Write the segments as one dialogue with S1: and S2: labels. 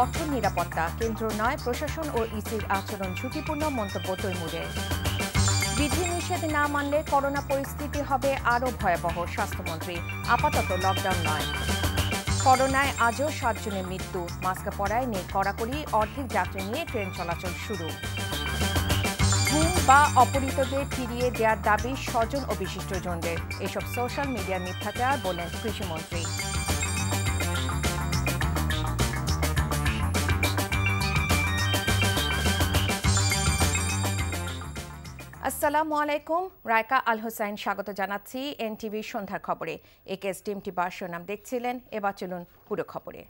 S1: কঠোর নিরাপত্তা কেন্দ্র নয় প্রশাসন ও ইসির আচরণ ঝুঁকিপূর্ণ মন্তব্য তৈমুরের বিধিনিষেধ না মানলে করোনা পরিস্থিতি হবে আরও ভয়াবহ স্বাস্থ্যমন্ত্রী আপাতত লকডাউন নয় করোনায় আজও সাতজনের মৃত্যু মাস্ক পরায় নেই কড়াকড়ি অর্ধেক যাত্রী নিয়ে ট্রেন চলাচল শুরু ঘুম বা অপহৃতদের ফিরিয়ে দেওয়ার দাবি স্বজন ও বিশিষ্টজনদের এসব সোশ্যাল মিডিয়ার মিথ্যাচার বলেন কৃষিমন্ত্রী আসসালামু আলাইকুম রায়কা আল হোসাইন স্বাগত জানাচ্ছি এনটিভি সন্ধ্যার খবরে একে এস ডিমটি বার নাম দেখছিলেন এবার চলুন পুরো খবরে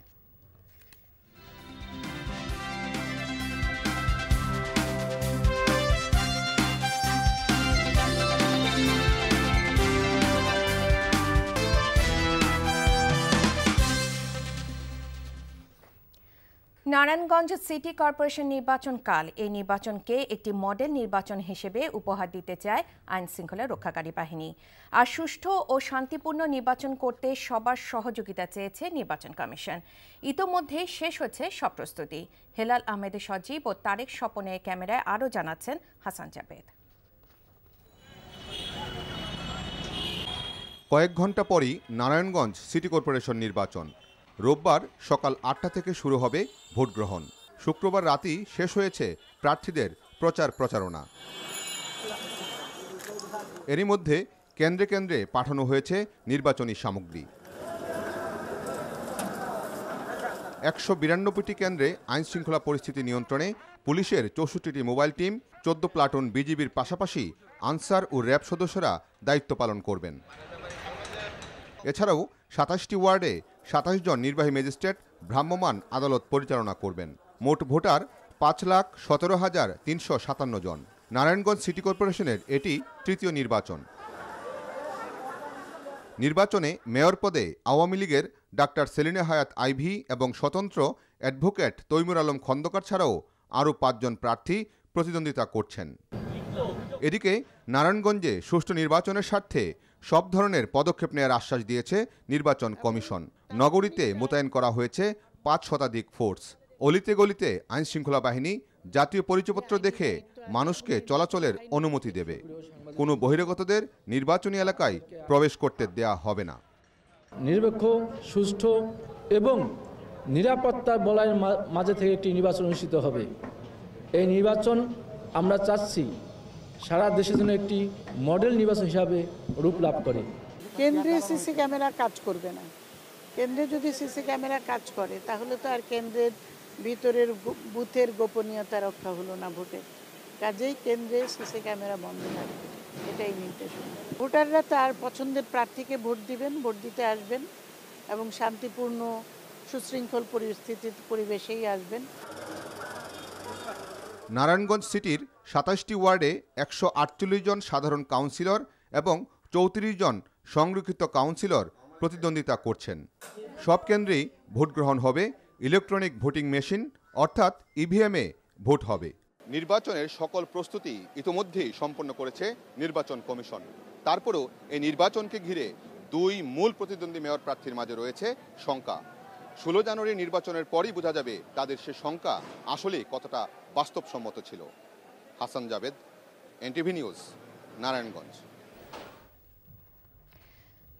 S1: নারায়ণগঞ্জ সিটি কর্পোরেশন নির্বাচনকাল এই নির্বাচনকে একটি মডেল নির্বাচন হিসেবে উপহার দিতে চায় আইন শৃঙ্খলা রক্ষাকারী বাহিনী আর সুষ্ঠু ও শান্তিপূর্ণ নির্বাচন করতে সবার সহযোগিতা চেয়েছে নির্বাচন কমিশন ইতোমধ্যে শেষ হচ্ছে সব প্রস্তুতি হেলাল আহমেদ সজীব ও তারেক স্বপনের ক্যামেরায় আরও জানাচ্ছেন হাসান জাভেদ
S2: কয়েক ঘন্টা পরই নারায়ণগঞ্জ সিটি কর্পোরেশন নির্বাচন রোববার সকাল আটটা থেকে শুরু হবে ভোটগ্রহণ শুক্রবার রাতেই শেষ হয়েছে প্রার্থীদের প্রচার প্রচারণা এরই মধ্যে কেন্দ্রে কেন্দ্রে পাঠানো হয়েছে নির্বাচনী সামগ্রী একশো বিরানব্বইটি কেন্দ্রে আইন শৃঙ্খলা পরিস্থিতি নিয়ন্ত্রণে পুলিশের চৌষট্টিটি মোবাইল টিম চোদ্দ প্লাটুন বিজিবির পাশাপাশি আনসার ও র্যাব সদস্যরা দায়িত্ব পালন করবেন এছাড়াও সাতাশটি ওয়ার্ডে সাতাশ জন নির্বাহী ম্যাজিস্ট্রেট ভ্রাম্যমাণ আদালত পরিচালনা করবেন মোট ভোটার পাঁচ লাখ সতেরো হাজার তিনশো সাতান্ন জন নারায়ণগঞ্জ সিটি কর্পোরেশনের এটি তৃতীয় নির্বাচন নির্বাচনে মেয়র পদে আওয়ামী লীগের ডাক্তার সেলিনা হায়াত আইভি এবং স্বতন্ত্র অ্যাডভোকেট তৈমুর আলম খন্দকার ছাড়াও আরও পাঁচজন প্রার্থী প্রতিদ্বন্দ্বিতা করছেন এদিকে নারায়ণগঞ্জে সুষ্ঠু নির্বাচনের স্বার্থে সব ধরনের পদক্ষেপ নেওয়ার আশ্বাস দিয়েছে নির্বাচন কমিশন নগরীতে মোতায়েন করা হয়েছে পাঁচ শতাধিক ফোর্স অলিতে গলিতে আইনশৃঙ্খলা বাহিনী জাতীয় পরিচয়পত্র দেখে মানুষকে চলাচলের অনুমতি দেবে কোনো বহিরাগতদের নির্বাচনী এলাকায় প্রবেশ করতে দেয়া হবে না
S3: নিরপেক্ষ সুষ্ঠু এবং নিরাপত্তার বলয়ের মাঝে থেকে একটি নির্বাচন অনুষ্ঠিত হবে এই নির্বাচন আমরা চাচ্ছি সারা দেশের জন্য একটি মডেল নিবাস হিসাবে রূপ লাভ করে
S4: কেন্দ্রে সিসি ক্যামেরা কাজ করবে না
S3: কেন্দ্রে যদি সিসি ক্যামেরা কাজ করে তাহলে তো আর কেন্দ্রের ভিতরের বুথের গোপনীয়তা রক্ষা হলো না ভোটে কাজেই কেন্দ্রে সিসি ক্যামেরা বন্ধ থাকবে এটাই নির্দেশনা ভোটাররা তার পছন্দের প্রার্থীকে ভোট দিবেন ভোট দিতে আসবেন এবং শান্তিপূর্ণ সুশৃঙ্খল পরিস্থিতির পরিবেশেই আসবেন
S2: নারায়ণগঞ্জ সিটির সাতাশটি ওয়ার্ডে একশো আটচল্লিশ জন সাধারণ কাউন্সিলর এবং চৌত্রিশ জন সংরক্ষিত কাউন্সিলর প্রতিদ্বন্দ্বিতা করছেন সব কেন্দ্রেই ভোট গ্রহণ হবে ইলেকট্রনিক ভোটিং মেশিন অর্থাৎ ইভিএমে e ভোট হবে নির্বাচনের সকল প্রস্তুতি ইতোমধ্যেই সম্পন্ন করেছে নির্বাচন কমিশন তারপরও এই নির্বাচনকে ঘিরে দুই মূল প্রতিদ্বন্দ্বী মেয়র প্রার্থীর মাঝে রয়েছে শঙ্কা ষোলো জানুয়ারি নির্বাচনের পরই বোঝা যাবে তাদের সে শঙ্কা আসলে কতটা বাস্তবসম্মত ছিল হাসান জাবেদ এনটিভি নিউজ নারায়ণগঞ্জ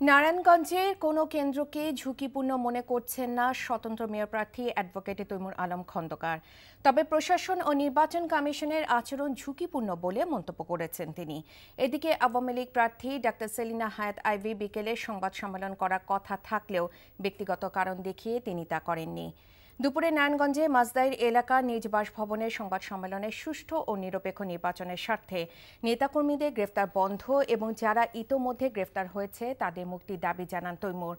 S1: নারায়ণগঞ্জে কোনো কেন্দ্রকে ঝুঁকিপূর্ণ মনে করছেন না স্বতন্ত্র মেয়র প্রার্থী অ্যাডভোকেট তৈমুর আলম খন্দকার তবে প্রশাসন ও নির্বাচন কমিশনের আচরণ ঝুঁকিপূর্ণ বলে মন্তব্য করেছেন তিনি এদিকে আওয়ামী লীগ প্রার্থী ডাক্তার সেলিনা হায়াত আইভি বিকেলে সংবাদ সম্মেলন করার কথা থাকলেও ব্যক্তিগত কারণ দেখিয়ে তিনি তা করেননি দুপুরে নারায়ণগঞ্জে মাজদাইর এলাকা নিজ বাসভবনে সংবাদ সম্মেলনে সুষ্ঠু ও নিরপেক্ষ নির্বাচনের স্বার্থে নেতাকর্মীদের গ্রেফতার বন্ধ এবং যারা ইতোমধ্যে গ্রেফতার হয়েছে তাদের মুক্তির দাবি জানান তৈমুর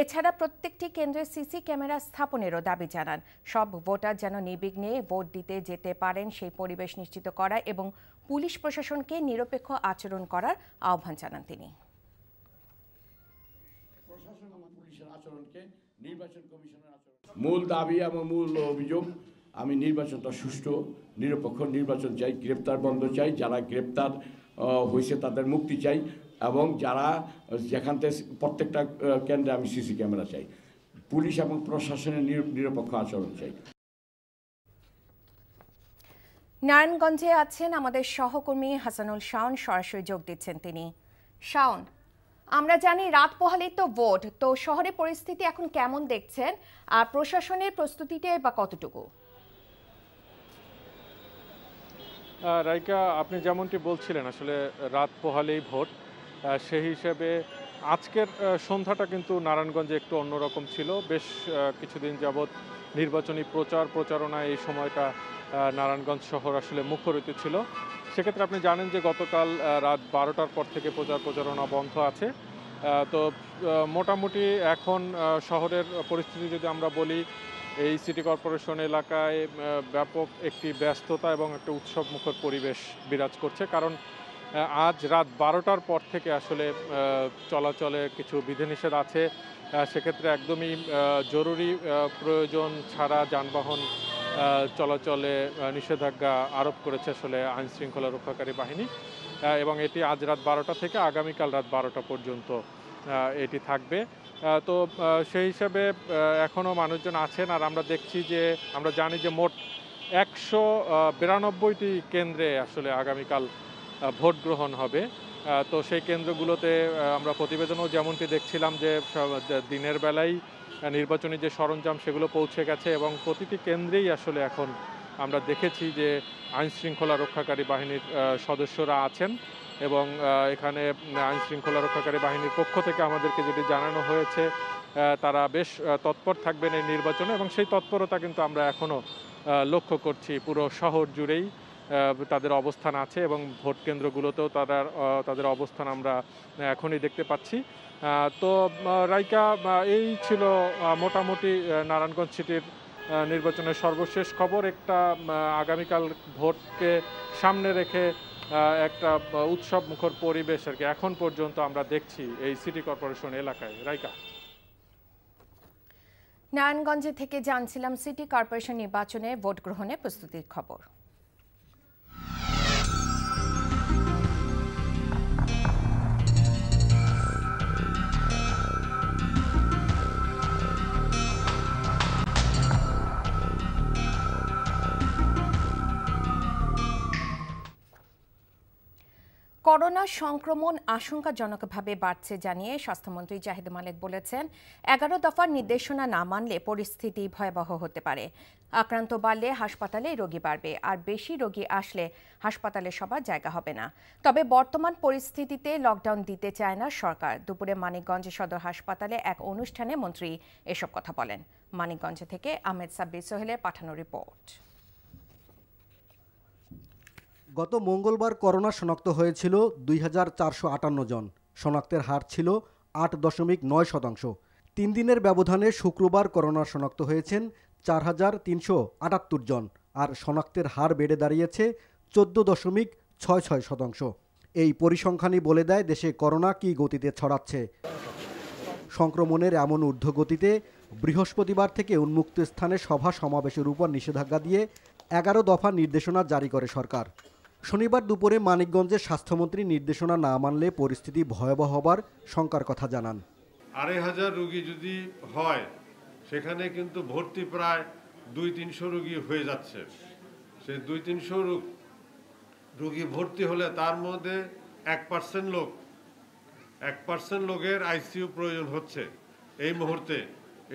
S1: এছাড়া প্রত্যেকটি কেন্দ্রে সিসি ক্যামেরা স্থাপনেরও দাবি জানান সব ভোটার যেন নির্বিঘ্নে ভোট দিতে যেতে পারেন সেই পরিবেশ নিশ্চিত করা এবং পুলিশ প্রশাসনকে নিরপেক্ষ আচরণ করার আহ্বান জানান তিনি
S2: প্রশাসন আচরণকে নির্বাচন কমিশনের
S1: মূল দাবি এবং মূল অভিযোগ
S2: আমি নির্বাচনটা সুষ্ঠু নিরপেক্ষ নির্বাচন চাই গ্রেপ্তার বন্ধ চাই যারা গ্রেপ্তার হয়েছে তাদের মুক্তি চাই এবং যারা যেখান থেকে প্রত্যেকটা কেন্দ্রে আমি সিসি ক্যামেরা চাই পুলিশ এবং প্রশাসনের নিরপেক্ষ আচরণ চাই
S1: নারায়ণগঞ্জে আছেন আমাদের সহকর্মী হাসানুল শাওন সরাসরি যোগ দিচ্ছেন তিনি শাওন আমরা জানি রাত পোহালেই তো ভোট তো শহরে পরিস্থিতি এখন কেমন দেখছেন আর প্রশাসনের প্রস্তুতিটা বা কতটুকু
S5: রাইকা আপনি যেমনটি বলছিলেন আসলে রাত পোহালেই ভোট সেই হিসেবে আজকের সন্ধ্যাটা কিন্তু নারায়ণগঞ্জে একটু অন্যরকম ছিল বেশ কিছুদিন যাবৎ নির্বাচনী প্রচার প্রচারণা এই সময়টা নারায়ণগঞ্জ শহর আসলে মুখরিত ছিল সেক্ষেত্রে আপনি জানেন যে গতকাল রাত বারোটার পর থেকে প্রচার প্রচারণা বন্ধ আছে তো মোটামুটি এখন শহরের পরিস্থিতি যদি আমরা বলি এই সিটি কর্পোরেশন এলাকায় ব্যাপক একটি ব্যস্ততা এবং একটা উৎসব মুখর পরিবেশ বিরাজ করছে কারণ আজ রাত বারোটার পর থেকে আসলে চলাচলে কিছু বিধিনিষেধ আছে সেক্ষেত্রে একদমই জরুরি প্রয়োজন ছাড়া যানবাহন চলাচলে নিষেধাজ্ঞা আরোপ করেছে আসলে আইন শৃঙ্খলা রক্ষাকারী বাহিনী এবং এটি আজ রাত বারোটা থেকে আগামীকাল রাত বারোটা পর্যন্ত এটি থাকবে তো সেই হিসাবে এখনও মানুষজন আছেন আর আমরা দেখছি যে আমরা জানি যে মোট একশো বিরানব্বইটি কেন্দ্রে আসলে আগামীকাল ভোট গ্রহণ হবে তো সেই কেন্দ্রগুলোতে আমরা প্রতিবেদনও যেমনটি দেখছিলাম যে দিনের বেলায় নির্বাচনী যে সরঞ্জাম সেগুলো পৌঁছে গেছে এবং প্রতিটি কেন্দ্রেই আসলে এখন আমরা দেখেছি যে আইন শৃঙ্খলা রক্ষাকারী বাহিনীর সদস্যরা আছেন এবং এখানে আইন শৃঙ্খলা রক্ষাকারী বাহিনীর পক্ষ থেকে আমাদেরকে যেটি জানানো হয়েছে তারা বেশ তৎপর থাকবেন এই নির্বাচনে এবং সেই তৎপরতা কিন্তু আমরা এখনও লক্ষ্য করছি পুরো শহর জুড়েই তাদের অবস্থান আছে এবং ভোট কেন্দ্রগুলোতেও তারা তাদের অবস্থান আমরা এখনই দেখতে পাচ্ছি তো রাইকা এই ছিল মোটামুটি নারায়ণগঞ্জ সিটির নির্বাচনের সর্বশেষ খবর একটা আগামীকাল ভোটকে সামনে রেখে একটা উৎসব মুখর পরিবেশ আর কি এখন পর্যন্ত আমরা দেখছি এই সিটি কর্পোরেশন এলাকায় রাইকা
S1: নারায়ণগঞ্জে থেকে জানছিলাম সিটি কর্পোরেশন নির্বাচনে ভোট গ্রহণের প্রস্তুতির খবর করোনা সংক্রমণ আশঙ্কাজনকভাবে বাড়ছে জানিয়ে স্বাস্থ্যমন্ত্রী জাহিদ মালিক বলেছেন এগারো দফার নির্দেশনা না মানলে পরিস্থিতি ভয়াবহ হতে পারে আক্রান্ত বাড়লে হাসপাতালে রোগী বাড়বে আর বেশি রোগী আসলে হাসপাতালে সবার জায়গা হবে না তবে বর্তমান পরিস্থিতিতে লকডাউন দিতে চায় না সরকার দুপুরে মানিকগঞ্জ সদর হাসপাতালে এক অনুষ্ঠানে মন্ত্রী এসব কথা বলেন মানিকগঞ্জ থেকে আহমেদ সাব্বির সোহেলের পাঠানো রিপোর্ট
S6: গত মঙ্গলবার করোনা শনাক্ত হয়েছিল দুই জন শনাক্তের হার ছিল আট দশমিক নয় শতাংশ তিন দিনের ব্যবধানে শুক্রবার করোনা শনাক্ত হয়েছেন চার হাজার তিনশো আটাত্তর জন আর শনাক্তের হার বেড়ে দাঁড়িয়েছে চোদ্দ দশমিক ছয় ছয় শতাংশ এই পরিসংখ্যানই বলে দেয় দেশে করোনা কী গতিতে ছড়াচ্ছে সংক্রমণের এমন ঊর্ধ্বগতিতে বৃহস্পতিবার থেকে উন্মুক্ত স্থানে সভা সমাবেশের উপর নিষেধাজ্ঞা দিয়ে এগারো দফা নির্দেশনা জারি করে সরকার শনিবার দুপুরে মানিকগঞ্জের স্বাস্থ্যমন্ত্রী নির্দেশনা না মানলে পরিস্থিতি ভয়াবহ হবার শঙ্কার কথা জানান
S7: আড়াই হাজার রুগী যদি হয় সেখানে কিন্তু ভর্তি প্রায় দুই তিনশো রুগী হয়ে যাচ্ছে সে দুই তিনশো রুগী ভর্তি হলে তার মধ্যে এক পার্সেন্ট লোক এক পার্সেন্ট লোকের আইসিইউ প্রয়োজন হচ্ছে এই মুহূর্তে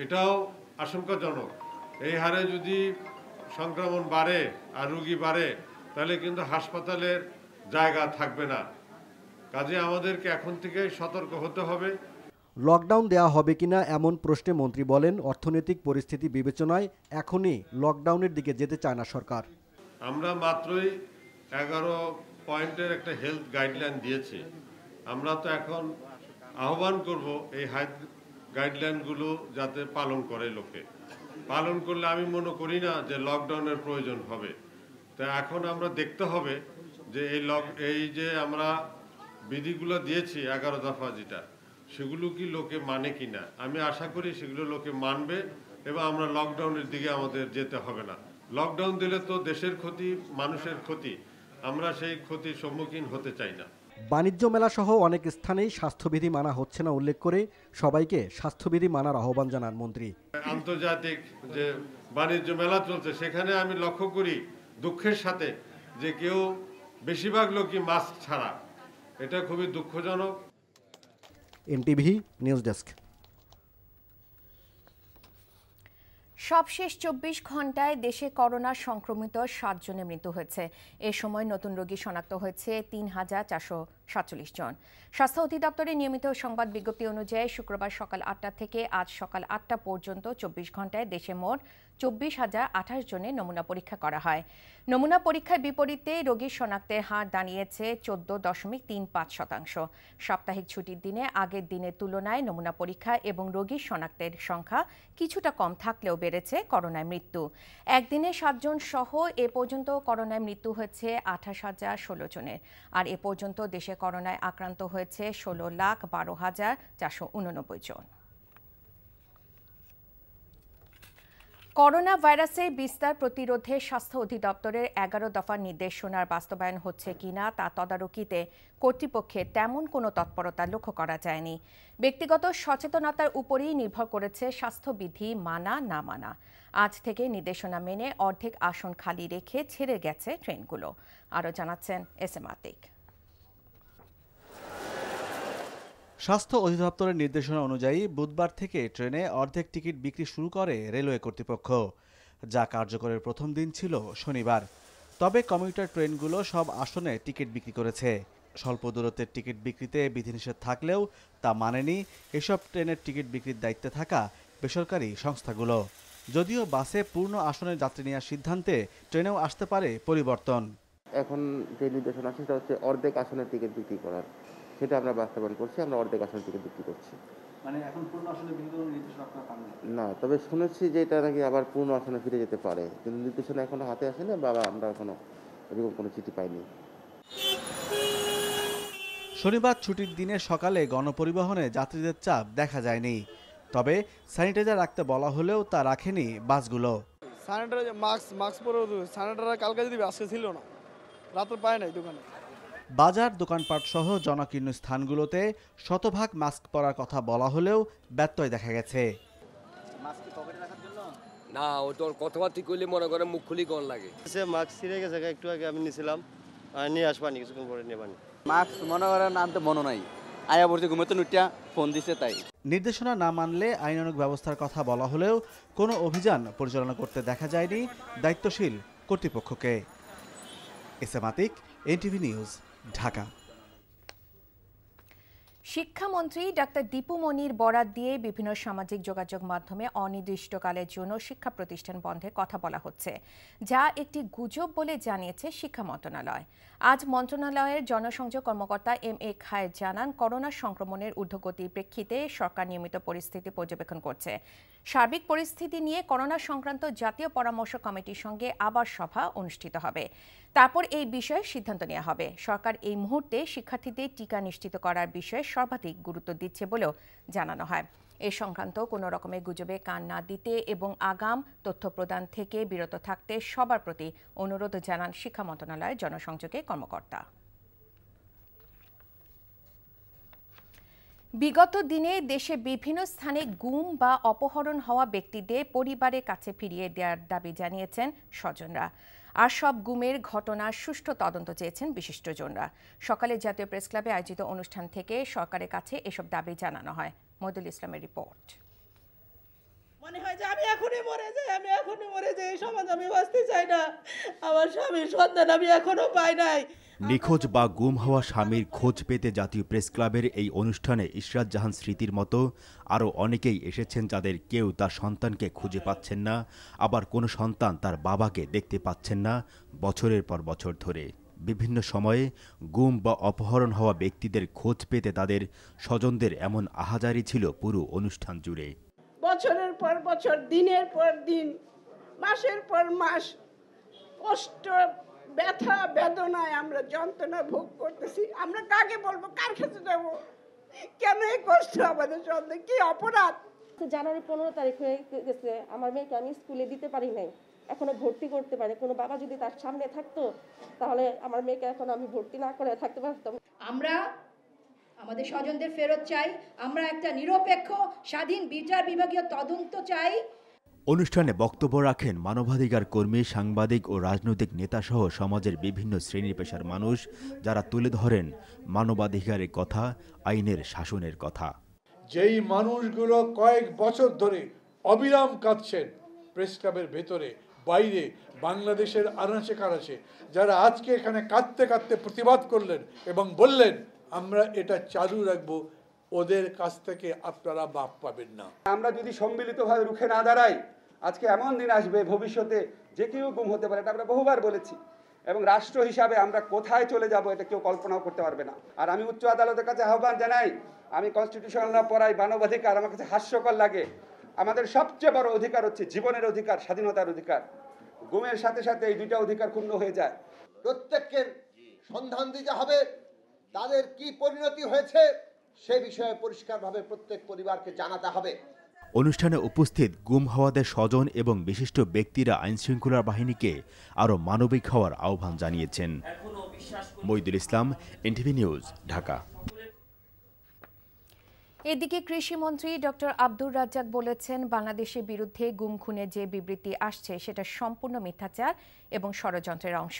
S7: এটাও আশঙ্কাজনক এই হারে যদি সংক্রমণ বাড়ে আর রুগী বাড়ে তাহলে কিন্তু হাসপাতালের জায়গা থাকবে না কাজে আমাদেরকে এখন থেকেই সতর্ক হতে হবে
S6: লকডাউন দেয়া হবে কিনা এমন প্রশ্নে মন্ত্রী বলেন অর্থনৈতিক পরিস্থিতি বিবেচনায় এখনই লকডাউনের দিকে যেতে চায় না সরকার
S7: আমরা মাত্রই এগারো পয়েন্টের একটা হেলথ গাইডলাইন দিয়েছি আমরা তো এখন আহ্বান করব এই হেলথ গাইডলাইনগুলো যাতে পালন করে লোকে পালন করলে আমি মনে করি না যে লকডাউনের প্রয়োজন হবে তা এখন আমরা দেখতে হবে যে এই লক এই যে আমরা বিধিগুলো দিয়েছি এগারো দফা যেটা সেগুলো কি লোকে মানে কি না আমি আশা করি সেগুলো লোকে মানবে এবং আমরা লকডাউনের দিকে আমাদের যেতে হবে না লকডাউন দিলে তো দেশের ক্ষতি মানুষের ক্ষতি আমরা সেই ক্ষতির সম্মুখীন হতে চাই না
S6: বাণিজ্য মেলাসহ অনেক স্থানেই স্বাস্থ্যবিধি মানা হচ্ছে না উল্লেখ করে সবাইকে স্বাস্থ্যবিধি মানার আহ্বান জানান মন্ত্রী
S7: আন্তর্জাতিক যে বাণিজ্য মেলা চলছে সেখানে আমি লক্ষ্য করি দুঃখের সাথে যে কেউ বেশিরভাগ লোকই মাস্ক ছাড়া এটা খুবই দুঃখজনক
S6: এনটিভি নিউজ ডেস্ক
S1: সবশেষ চব্বিশ ঘন্টায় দেশে করোনা সংক্রমিত সাতজনের মৃত্যু হয়েছে এ সময় নতুন রোগী শনাক্ত হয়েছে তিন হাজার চারশো সাতচল্লিশ জন স্বাস্থ্য অধিদপ্তরের নিয়মিত সংবাদ বিজ্ঞপ্তি অনুযায়ী শুক্রবার সকাল আটটা থেকে আজ সকাল আটটা পর্যন্ত চব্বিশ ঘন্টায় দেশে মোট চব্বিশ হাজার আঠাশ জনের নমুনা পরীক্ষা করা হয় নমুনা পরীক্ষার বিপরীতে রোগীর শনাক্তের হার দাঁড়িয়েছে চোদ্দ দশমিক তিন পাঁচ শতাংশ সাপ্তাহিক ছুটির দিনে আগের দিনের তুলনায় নমুনা পরীক্ষা এবং রোগীর শনাক্তের সংখ্যা কিছুটা কম থাকলেও বেড়েছে করোনায় মৃত্যু একদিনে সাতজন সহ এ পর্যন্ত করোনায় মৃত্যু হয়েছে আঠাশ হাজার ষোলো জনের আর এ পর্যন্ত দেশে দেশে করোনায় আক্রান্ত হয়েছে ষোলো লাখ বারো হাজার চারশো উননব্বই জন করোনা ভাইরাসের বিস্তার প্রতিরোধে স্বাস্থ্য অধিদপ্তরের এগারো দফার নির্দেশনার বাস্তবায়ন হচ্ছে কিনা তা তদারকিতে কর্তৃপক্ষের তেমন কোনো তৎপরতা লক্ষ্য করা যায়নি ব্যক্তিগত সচেতনতার উপরেই নির্ভর করেছে স্বাস্থ্যবিধি মানা না মানা আজ থেকে নির্দেশনা মেনে অর্ধেক আসন খালি রেখে ছেড়ে গেছে ট্রেনগুলো আরও জানাচ্ছেন এস এম আতিক
S4: স্বাস্থ্য অধিদপ্তরের নির্দেশনা অনুযায়ী বুধবার থেকে ট্রেনে অর্ধেক টিকিট বিক্রি শুরু করে রেলওয়ে কর্তৃপক্ষ যা কার্যকরের প্রথম দিন ছিল শনিবার তবে কমিউটার ট্রেনগুলো সব আসনে টিকিট বিক্রি করেছে স্বল্প দূরত্বের টিকিট বিক্রিতে বিধিনিষেধ থাকলেও তা মানেনি এসব ট্রেনের টিকিট বিক্রির দায়িত্বে থাকা বেসরকারি সংস্থাগুলো যদিও বাসে পূর্ণ আসনের যাত্রী নেওয়ার সিদ্ধান্তে ট্রেনেও আসতে পারে পরিবর্তন এখন যে নির্দেশনা আছে সেটা হচ্ছে অর্ধেক আসনের টিকিট বিক্রি করার সেটা আমরা বাস্তবায়ন করছি আমরা অর্ধেক আসন থেকে বিক্রি করছি মানে এখন পূর্ণ আসনে নির্দেশনা
S8: না তবে শুনেছি যে এটা নাকি আবার পূর্ণ আসনে ফিরে যেতে পারে কিন্তু নির্দেশনা এখনো হাতে আসেনি
S4: বা আমরা এখনো এরকম কোনো চিঠি পাইনি শনিবার ছুটির দিনে সকালে গণপরিবহনে যাত্রীদের চাপ দেখা যায়নি তবে স্যানিটাইজার রাখতে বলা হলেও তা রাখেনি বাসগুলো স্যানিটাইজার মাস্ক মাস্ক পরে স্যানিটাইজার কালকে যদি আজকে ছিল না রাত্রে পায় নাই দোকানে বাজার দোকানপাট সহ জনাকীর্ণ স্থানগুলোতে শতভাগ মাস্ক পরার কথা বলা হলেও ব্যত্যয় দেখা গেছে
S6: না ও তোর কথাবার্তা করলে মনে করে মুখ খুলি কন লাগে মাস্ক ছিঁড়ে গেছে একটু আগে আমি নিয়েছিলাম নিয়ে আসবানি কিছুক্ষণ করে নেবানি মাস্ক মনে করেন
S4: আনতে মনে নাই আয়া পড়ছে ঘুমাতে নুটিয়া ফোন দিছে তাই নির্দেশনা না মানলে আইনানুক ব্যবস্থার কথা বলা হলেও কোনো অভিযান পরিচালনা করতে দেখা যায়নি দায়িত্বশীল কর্তৃপক্ষকে S M Atik NTV news Dhaka
S1: শিক্ষামন্ত্রী ডাক্তার দীপু মনির বরাত দিয়ে বিভিন্ন সামাজিক যোগাযোগ মাধ্যমে অনির্দিষ্টকালের জন্য শিক্ষা প্রতিষ্ঠান বন্ধের কথা বলা হচ্ছে যা একটি গুজব বলে জানিয়েছে শিক্ষা মন্ত্রণালয় আজ মন্ত্রণালয়ের জনসংযোগ কর্মকর্তা এম এ খায় জানান করোনা সংক্রমণের ঊর্ধ্বগতির প্রেক্ষিতে সরকার নিয়মিত পরিস্থিতি পর্যবেক্ষণ করছে সার্বিক পরিস্থিতি নিয়ে করোনা সংক্রান্ত জাতীয় পরামর্শ কমিটির সঙ্গে আবার সভা অনুষ্ঠিত হবে তারপর এই বিষয়ে সিদ্ধান্ত নেওয়া হবে সরকার এই মুহূর্তে শিক্ষার্থীদের টিকা নিশ্চিত করার বিষয়ে সর্বাধিক গুরুত্ব দিচ্ছে বলেও জানানো হয় এ সংক্রান্ত কোনো রকমের গুজবে কান না দিতে এবং আগাম তথ্য প্রদান থেকে বিরত থাকতে সবার প্রতি অনুরোধ জানান শিক্ষা মন্ত্রণালয়ের জনসংযোগের কর্মকর্তা বিগত দিনে দেশে বিভিন্ন স্থানে গুম বা অপহরণ হওয়া ব্যক্তিদের পরিবারের কাছে ফিরিয়ে দেওয়ার দাবি জানিয়েছেন স্বজনরা আর সব গুমের ঘটনার সুষ্ঠু তদন্ত চেয়েছেন বিশিষ্টজনরা সকালে জাতীয় প্রেস ক্লাবে আয়োজিত অনুষ্ঠান থেকে সরকারের কাছে এসব দাবি জানানো হয় মদুল ইসলামের রিপোর্ট
S8: মনে হয় যে আমি এখনই মরে যাই আমি এখনই মরে যাই সমাজ আমি বাঁচতে চাই না আমার স্বামীর সন্তান আমি এখনো পাই নাই নিখোঁজ বা গুম হওয়া স্বামীর খোঁজ পেতে জাতীয় প্রেস ক্লাবের এই অনুষ্ঠানে ইশরাত জাহান স্মৃতির মতো আরও অনেকেই এসেছেন যাদের কেউ তার সন্তানকে খুঁজে পাচ্ছেন না আবার কোনো সন্তান তার বাবাকে দেখতে পাচ্ছেন না বছরের পর বছর ধরে বিভিন্ন সময়ে গুম বা অপহরণ হওয়া ব্যক্তিদের খোঁজ পেতে তাদের স্বজনদের এমন আহাজারি ছিল পুরো অনুষ্ঠান জুড়ে
S6: বছরের পর বছর দিনের পর দিন মাসের পর মাস কষ্ট ব্যথা বেদনায় আমরা যন্ত্রণা ভোগ করতেছি আমরা কাকে বলবো কার কাছে যাবো কেন এই কষ্ট আমাদের চলতে কি অপরাধ জানুয়ারি পনেরো তারিখ হয়ে গেছে আমার মেয়েকে আমি স্কুলে দিতে পারি নাই এখনো ভর্তি করতে পারে কোনো বাবা যদি
S1: তার সামনে থাকতো তাহলে আমার মেয়েকে এখন আমি ভর্তি না করে থাকতে পারতাম আমরা আমাদের স্বজনদের ফেরত চাই আমরা একটা নিরপেক্ষ স্বাধীন বিচার বিভাগীয় তদন্ত চাই
S8: অনুষ্ঠানে বক্তব্য রাখেন মানবাধিকার কর্মী সাংবাদিক ও রাজনৈতিক নেতাসহ সমাজের বিভিন্ন শ্রেণী পেশার মানুষ যারা তুলে ধরেন মানবাধিকারের কথা আইনের শাসনের কথা
S7: যেই মানুষগুলো কয়েক বছর ধরে অবিরাম কাঁদছেন প্রেস ক্লাবের ভেতরে বাইরে বাংলাদেশের আনাচে কানাচে যারা আজকে এখানে কাঁদতে কাঁদতে প্রতিবাদ করলেন এবং বললেন আমরা এটা চালু রাখবো ওদের কাছ থেকে আপনারা বাপ পাবেন না
S2: আমরা যদি সম্মিলিতভাবে রুখে না দাঁড়াই আজকে এমন দিন আসবে ভবিষ্যতে যে কেউ গুম হতে পারে এটা আমরা বহুবার বলেছি এবং রাষ্ট্র হিসাবে আমরা কোথায় চলে যাব এটা কেউ কল্পনাও করতে পারবে না আর আমি উচ্চ আদালতের কাছে আহ্বান জানাই আমি না পড়াই মানবাধিকার আমার কাছে হাস্যকর লাগে আমাদের সবচেয়ে বড় অধিকার হচ্ছে জীবনের অধিকার স্বাধীনতার অধিকার গুমের সাথে সাথে এই দুইটা অধিকার ক্ষুণ্ণ হয়ে যায় প্রত্যেককে সন্ধান দিতে হবে তাদের কি পরিণতি হয়েছে সে বিষয়ে পরিষ্কারভাবে প্রত্যেক পরিবারকে জানাতে হবে
S8: অনুষ্ঠানে উপস্থিত গুম হওয়াদের স্বজন এবং বিশিষ্ট ব্যক্তিরা আইনশৃঙ্খলা বাহিনীকে আরও মানবিক হওয়ার আহ্বান জানিয়েছেন মইদুল ইসলাম এনটিভি নিউজ ঢাকা
S1: এদিকে কৃষিমন্ত্রী ডক্টর আব্দুর রাজ্জাক বলেছেন বাংলাদেশের বিরুদ্ধে গুম খুনে যে বিবৃতি আসছে সেটা সম্পূর্ণ মিথ্যাচার এবং ষড়যন্ত্রের অংশ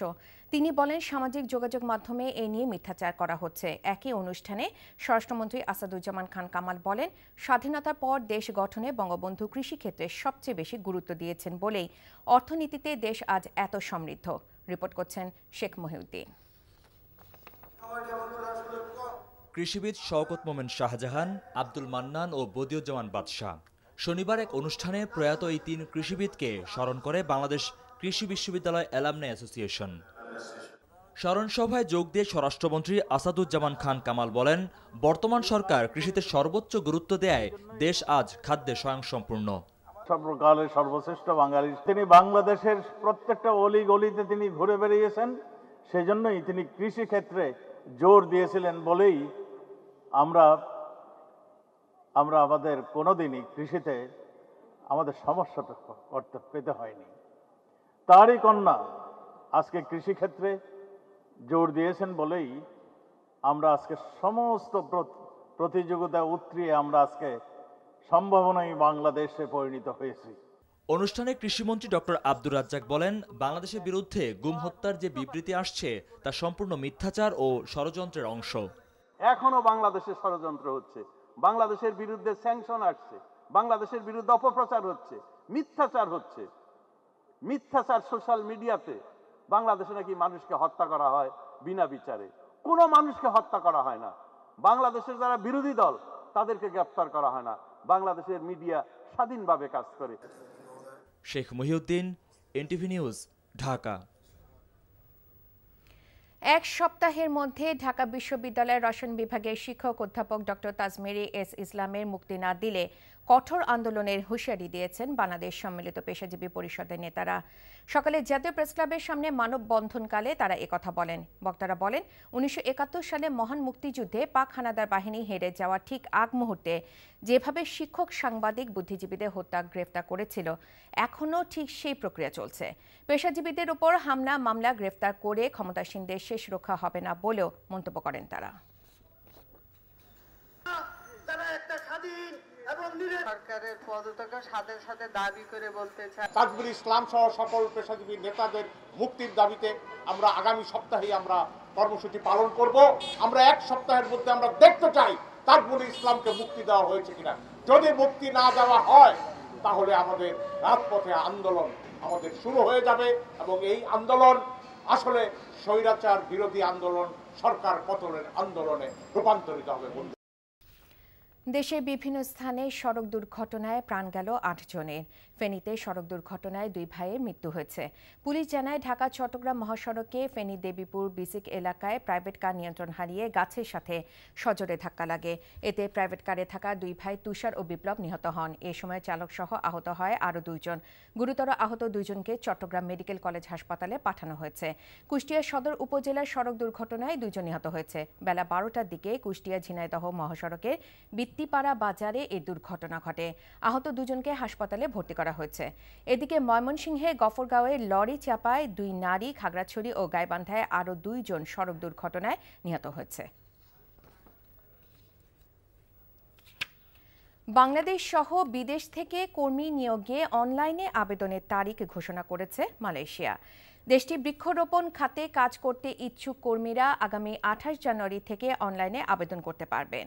S1: তিনি বলেন সামাজিক যোগাযোগ মাধ্যমে এ নিয়ে মিথ্যাচার করা হচ্ছে একই অনুষ্ঠানে স্বরাষ্ট্রমন্ত্রী আসাদুজ্জামান খান কামাল বলেন স্বাধীনতার পর দেশ গঠনে বঙ্গবন্ধু কৃষিক্ষেত্রে সবচেয়ে বেশি গুরুত্ব দিয়েছেন বলেই অর্থনীতিতে দেশ আজ এত সমৃদ্ধ রিপোর্ট করছেন শেখ মহিউদ্দিন
S8: কৃষিবিদ শওকত মোমেন শাহজাহান আব্দুল মান্নান ও বদিউজ্জামান বাদশাহ শনিবার এক অনুষ্ঠানে প্রয়াত এই তিন কৃষিবিদকে স্মরণ করে বাংলাদেশ কৃষি বিশ্ববিদ্যালয় অ্যালামনে অ্যাসোসিয়েশন স্মরণ সভায় যোগ দিয়ে স্বরাষ্ট্রমন্ত্রী আসাদুজ্জামান খান কামাল বলেন বর্তমান সরকার কৃষিতে সর্বোচ্চ গুরুত্ব দেয় দেশ আজ খাদ্যে স্বয়ংসম্পূর্ণ
S7: সর্বকালের সর্বশ্রেষ্ঠ বাঙালি তিনি বাংলাদেশের প্রত্যেকটা অলি গলিতে তিনি ঘুরে বেরিয়েছেন সেজন্যই তিনি কৃষিক্ষেত্রে জোর দিয়েছিলেন বলেই আমরা আমরা আমাদের কোনোদিনই কৃষিতে আমাদের সমস্যাটা করতে পেতে হয়নি তারই কন্যা আজকে কৃষিক্ষেত্রে জোর দিয়েছেন বলেই আমরা আজকে সমস্ত প্রতিযোগিতায় উতরিয়ে আমরা আজকে সম্ভাবনায় বাংলাদেশে
S8: পরিণত হয়েছি অনুষ্ঠানে কৃষিমন্ত্রী ডক্টর আব্দুর রাজ্জাক বলেন বাংলাদেশের বিরুদ্ধে গুম হত্যার যে বিবৃতি আসছে তা সম্পূর্ণ মিথ্যাচার ও ষড়যন্ত্রের অংশ
S7: এখনো বাংলাদেশে ষড়যন্ত্র হচ্ছে বাংলাদেশের বিরুদ্ধে স্যাংশন আসছে বাংলাদেশের বিরুদ্ধে অপপ্রচার হচ্ছে মিথ্যাচার হচ্ছে মিথ্যাচার সোশ্যাল মিডিয়াতে বাংলাদেশে নাকি মানুষকে হত্যা করা হয় বিনা বিচারে কোনো মানুষকে হত্যা করা হয় না বাংলাদেশের যারা বিরোধী দল তাদেরকে গ্রেপ্তার করা হয় না বাংলাদেশের মিডিয়া স্বাধীনভাবে কাজ করে
S8: শেখ মহিউদ্দিন এনটিভি নিউজ ঢাকা
S1: এক সপ্তাহের মধ্যে ঢাকা বিশ্ববিদ্যালয়ের রসায়ন বিভাগের শিক্ষক অধ্যাপক ডক্টর তাজমেরি এস ইসলামের মুক্তি না দিলে কঠোর আন্দোলনের হুঁশিয়ারি দিয়েছেন বাংলাদেশ সম্মিলিত পেশাজীবী পরিষদের নেতারা সকালে জাতীয় প্রেস ক্লাবের সামনে মানববন্ধনকালে তারা একথা বলেন বক্তারা বলেন উনিশশো সালে মহান মুক্তিযুদ্ধে পাক হানাদার বাহিনী হেরে যাওয়া ঠিক আগ মুহূর্তে যেভাবে শিক্ষক সাংবাদিক বুদ্ধিজীবীদের হত্যা গ্রেফতার করেছিল এখনও ঠিক সেই প্রক্রিয়া চলছে পেশাজীবীদের উপর হামলা মামলা গ্রেফতার করে ক্ষমতাসীনদের শেষ রক্ষা হবে না বলেও মন্তব্য করেন তারা
S4: একটা স্বাধীন সরকারের সাথে সাথে দাবি করে বলতে চাই
S2: তাজবুল ইসলাম সহ সকল পেশাজীবী নেতাদের মুক্তির দাবিতে আমরা আগামী সপ্তাহে আমরা কর্মসূচি পালন করব আমরা এক সপ্তাহের মধ্যে আমরা দেখতে চাই তাজবুল ইসলামকে মুক্তি দেওয়া হয়েছে কিনা যদি মুক্তি না দেওয়া হয় তাহলে আমাদের রাজপথে আন্দোলন আমাদের শুরু হয়ে যাবে এবং এই আন্দোলন আসলে স্বৈরাচার বিরোধী আন্দোলন সরকার পতনের আন্দোলনে রূপান্তরিত হবে বন্ধু
S1: দেশের বিভিন্ন স্থানে সড়ক দুর্ঘটনায় প্রাণ গেল আট জনের ফেনীতে সড়ক দুর্ঘটনায় দুই ভাইয়ের মৃত্যু হয়েছে পুলিশ জানায় ঢাকা চট্টগ্রাম মহাসড়কে ফেনী দেবীপুর বিসিক এলাকায় প্রাইভেট কার নিয়ন্ত্রণ হারিয়ে গাছের সাথে সজোরে ধাক্কা লাগে এতে প্রাইভেট কারে থাকা দুই ভাই তুষার ও বিপ্লব নিহত হন এ সময় চালক সহ আহত হয় আরও দুইজন গুরুতর আহত দুইজনকে চট্টগ্রাম মেডিকেল কলেজ হাসপাতালে পাঠানো হয়েছে কুষ্টিয়া সদর উপজেলার সড়ক দুর্ঘটনায় দুজন নিহত হয়েছে বেলা বারোটার দিকে কুষ্টিয়া ঝিনাইদহ মহাসড়কের বিত্তিপাড়া বাজারে এই দুর্ঘটনা ঘটে আহত দুজনকে হাসপাতালে ভর্তি করা করা হয়েছে এদিকে ময়মনসিংহে গফরগাঁওয়ে লরি চাপায় দুই নারী খাগড়াছড়ি ও গাইবান্ধায় আরও দুইজন সড়ক দুর্ঘটনায় নিহত হয়েছে বাংলাদেশ সহ বিদেশ থেকে কর্মী নিয়োগে অনলাইনে আবেদনের তারিখ ঘোষণা করেছে মালয়েশিয়া দেশটি বৃক্ষরোপণ খাতে কাজ করতে ইচ্ছুক কর্মীরা আগামী আঠাশ জানুয়ারি থেকে অনলাইনে আবেদন করতে পারবেন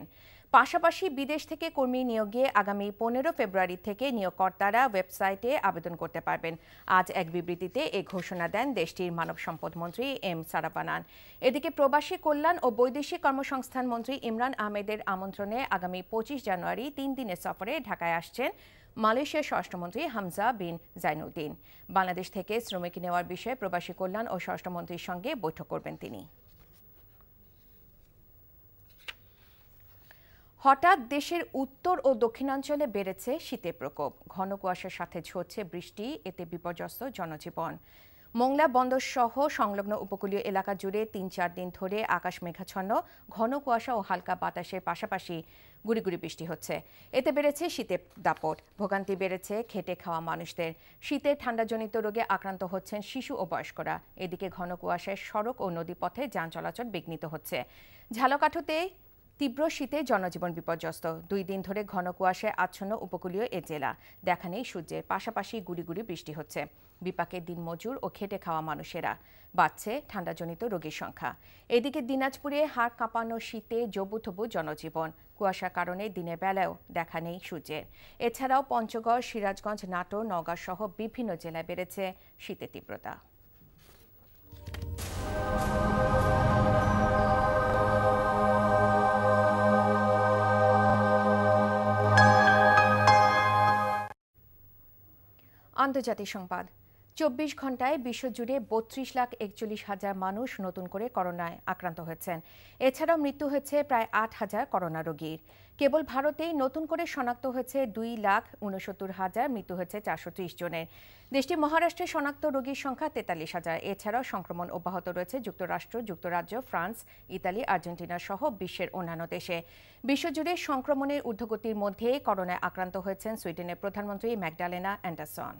S1: পাশাপাশি বিদেশ থেকে কর্মী নিয়োগে আগামী পনেরো ফেব্রুয়ারি থেকে নিয়োগকর্তারা ওয়েবসাইটে আবেদন করতে পারবেন আজ এক বিবৃতিতে এ ঘোষণা দেন দেশটির মানব সম্পদ মন্ত্রী এম সারাপানান এদিকে প্রবাসী কল্যাণ ও বৈদেশিক কর্মসংস্থান মন্ত্রী ইমরান আহমেদের আমন্ত্রণে আগামী পঁচিশ জানুয়ারি তিন দিনের সফরে ঢাকায় আসছেন মালয়েশিয়ার স্বরাষ্ট্রমন্ত্রী হামজা বিন জাইনুদ্দিন বাংলাদেশ থেকে শ্রমিক নেওয়ার বিষয়ে প্রবাসী কল্যাণ ও স্বরাষ্ট্রমন্ত্রীর সঙ্গে বৈঠক করবেন তিনি হঠাৎ দেশের উত্তর ও দক্ষিণাঞ্চলে বেড়েছে শীতের প্রকোপ ঘন কুয়াশার সাথে ঝরছে বৃষ্টি এতে বিপর্যস্ত জনজীবন মংলা বন্দর সহ সংলগ্ন উপকূলীয় এলাকা জুড়ে তিন চার দিন ধরে আকাশ মেঘাচ্ছন্ন ঘন কুয়াশা ও হালকা বাতাসের পাশাপাশি গুড়িগুড়ি বৃষ্টি হচ্ছে এতে বেড়েছে শীতের দাপট ভোগান্তি বেড়েছে খেটে খাওয়া মানুষদের শীতে ঠান্ডাজনিত রোগে আক্রান্ত হচ্ছেন শিশু ও বয়স্করা এদিকে ঘন কুয়াশায় সড়ক ও নদীপথে যান চলাচল বিঘ্নিত হচ্ছে ঝালকাঠুতে তীব্র শীতে জনজীবন বিপর্যস্ত দুই দিন ধরে ঘন কুয়াশায় আচ্ছন্ন উপকূলীয় এ জেলা দেখা নেই সূর্যের পাশাপাশি গুড়িগুড়ি বৃষ্টি হচ্ছে বিপাকে মজুর ও খেটে খাওয়া মানুষেরা বাড়ছে ঠান্ডাজনিত রোগীর সংখ্যা এদিকে দিনাজপুরে হাড় কাঁপানো শীতে জবুথবু জনজীবন কুয়াশার কারণে দিনের বেলায়ও দেখা নেই সূর্যের এছাড়াও পঞ্চগড় সিরাজগঞ্জ নাটোর নওগাঁ সহ বিভিন্ন জেলায় বেড়েছে শীতের তীব্রতা আন্তর্জাতিক সংবাদ চব্বিশ ঘন্টায় বিশ্বজুড়ে বত্রিশ লাখ একচল্লিশ হাজার মানুষ নতুন করে করোনায় আক্রান্ত হয়েছেন এছাড়াও মৃত্যু হয়েছে প্রায় আট হাজার করোনা রোগীর কেবল ভারতেই নতুন করে শনাক্ত হয়েছে দুই লাখ উনসত্তর হাজার মৃত্যু হয়েছে চারশো ত্রিশ জনের দেশটি মহারাষ্ট্রে শনাক্ত রোগীর সংখ্যা তেতাল্লিশ হাজার এছাড়াও সংক্রমণ অব্যাহত রয়েছে যুক্তরাষ্ট্র যুক্তরাজ্য ফ্রান্স ইতালি আর্জেন্টিনা সহ বিশ্বের অন্যান্য দেশে বিশ্বজুড়ে সংক্রমণের ঊর্ধ্বগতির মধ্যে করোনায় আক্রান্ত হয়েছেন সুইডেনের প্রধানমন্ত্রী ম্যাকডালেনা অ্যান্ডারসন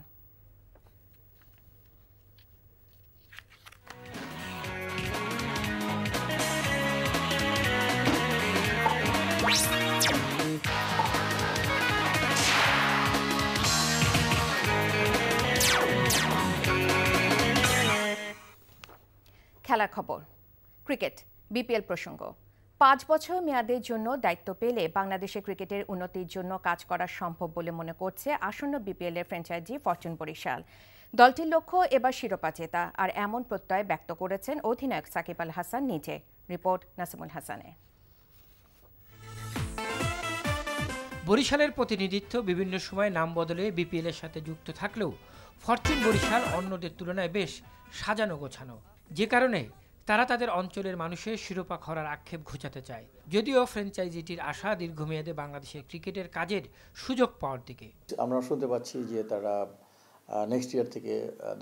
S1: খেলার খবর ক্রিকেট বিপিএল প্রসঙ্গ পাঁচ বছর মেয়াদের জন্য দায়িত্ব পেলে বাংলাদেশে ক্রিকেটের উন্নতির জন্য কাজ করা সম্ভব বলে মনে করছে আসন্ন বিপিএল এর ফ্র্যাঞ্চাইজি ফরচুন বরিশাল দলটির লক্ষ্য এবার শিরোপা জেতা আর এমন প্রত্যয় ব্যক্ত করেছেন অধিনায়ক সাকিব আল হাসান নিজে রিপোর্ট নাসিমুল হাসানে
S3: বরিশালের প্রতিনিধিত্ব বিভিন্ন সময় নাম বদলে বিপিএলের সাথে যুক্ত থাকলেও ফরচুন বরিশাল অন্যদের তুলনায় বেশ সাজানো গোছানো যে কারণে তারা তাদের অঞ্চলের মানুষের শিরোপা খরার আক্ষেপ ঘুচাতে চায় যদিও ফ্র্যাঞ্চাইজিটির আশা দীর্ঘমেয়াদে বাংলাদেশের ক্রিকেটের কাজের সুযোগ পাওয়ার দিকে
S4: আমরা শুনতে পাচ্ছি যে তারা নেক্সট ইয়ার থেকে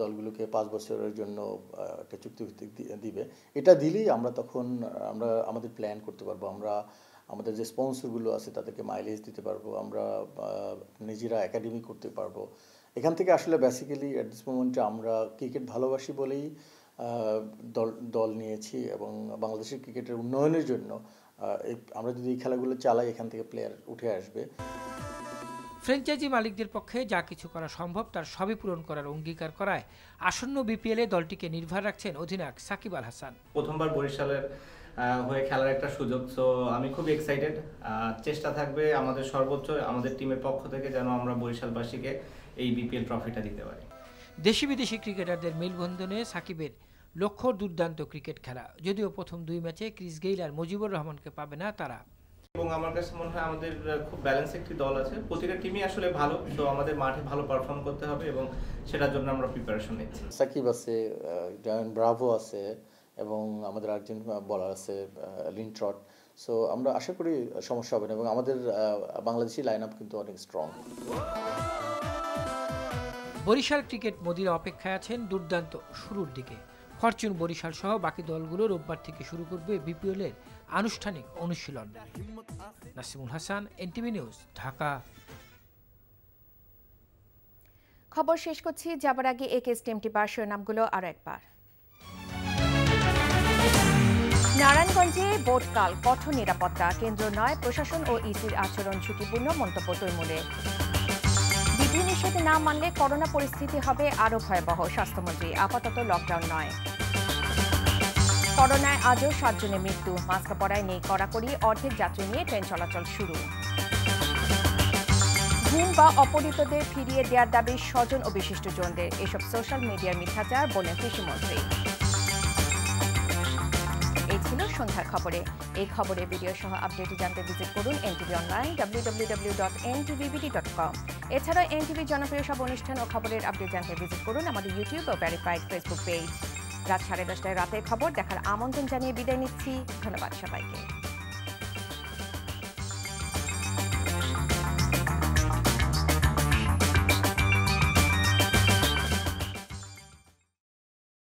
S4: দলগুলোকে পাঁচ বছরের জন্য একটা চুক্তিভিত্তিক দিবে এটা দিলেই আমরা তখন আমরা আমাদের প্ল্যান করতে পারবো আমরা আমাদের যে স্পন্সরগুলো আছে তাদেরকে মাইলেজ দিতে পারবো আমরা নিজেরা একাডেমি করতে পারবো এখান থেকে আসলে বেসিক্যালি অ্যাট দিস মোমেন্টে আমরা ক্রিকেট ভালোবাসি বলেই দল দল নিয়েছি এবং বাংলাদেশের ক্রিকেটের উন্নয়নের জন্য আমরা যদি এই খেলাগুলো চালাই এখান থেকে প্লেয়ার উঠে আসবে
S3: ফ্র্যাঞ্চাইজি মালিকদের পক্ষে যা কিছু করা সম্ভব তার সবই পূরণ করার অঙ্গীকার করায় আসন্ন বিপিএলে দলটিকে নির্ভর রাখছেন অধিনায়ক সাকিব আল হাসান প্রথমবার বরিশালের
S4: হয়ে খেলার একটা সুযোগ সো আমি খুব
S3: এক্সাইটেড চেষ্টা থাকবে আমাদের সর্বোচ্চ আমাদের টিমের পক্ষ থেকে যেন আমরা বরিশালবাসীকে এই বিপিএল ট্রফিটা দিতে পারি দেশি বিদেশি ক্রিকেটারদের মেলবন্ধনে সাকিবের লক্ষ্য দুর্দান্ত ক্রিকেট খেলা যদিও প্রথম দুই ম্যাচে ক্রিস গেইল আর মুজিবুর রহমানকে পাবে না তারা
S4: এবং আমার কাছে মনে হয় আমাদের খুব ব্যালেন্স একটি দল আছে প্রতিটা টিমই আসলে ভালো তো আমাদের মাঠে ভালো পারফর্ম করতে হবে এবং সেটার জন্য আমরা প্রিপারেশন নিচ্ছি সাকিব আছে ডায়ন ব্রাভো আছে এবং আমাদের আরেকজন বলার আছে ট্রট সো আমরা আশা করি সমস্যা হবে না এবং আমাদের বাংলাদেশি লাইন আপ কিন্তু অনেক স্ট্রং
S3: বরিশাল ক্রিকেট মোদিরা অপেক্ষায় আছেন দুর্দান্ত শুরুর দিকে ফরচুন বরিশাল সহ বাকি দলগুলো রোববার থেকে শুরু করবে বিপিএল এর আনুষ্ঠানিক অনুশীলন নাসিমুল হাসান এনটিভি নিউজ ঢাকা
S1: খবর শেষ করছি যাবার আগে একে স্টেমটি পার্শ্বের নামগুলো আরো একবার নারায়ণগঞ্জে ভোটকাল কঠোর নিরাপত্তা কেন্দ্র নয় প্রশাসন ও ইসির আচরণ ঝুঁকিপূর্ণ মন্তব্য তৈমুরের নিষেধ না মানলে করোনা পরিস্থিতি হবে আরও ভয়াবহ স্বাস্থ্যমন্ত্রী আপাতত লকডাউন নয় করোনায় আজও সাতজনের মৃত্যু পড়ায় নেই কড়াকড়ি অর্ধেক যাত্রী নিয়ে ট্রেন চলাচল শুরু ঘুম বা অপহৃতদের ফিরিয়ে দেওয়ার দাবি স্বজন ও বিশিষ্টজনদের এসব সোশ্যাল মিডিয়ার মিথ্যাচার বলেন কৃষিমন্ত্রী সন্ধ্যার খবরে এই খবরে ভিডিও সহ আপডেট জানতে ভিজিট করুন NTV online W W W dot NTV BD dot com NTV জনপ্রিয় সব অনুষ্ঠান ও খবরের আপডেট জানতে ভিজিট করুন আমাদের ইউটিউব ও ভ্যারিফাইড ফেসবুক পেজ রাত সাড়ে দশটায় রাতের খবর দেখার আমন্ত্রণ জানিয়ে বিদায় নিচ্ছি ধন্যবাদ সবাইকে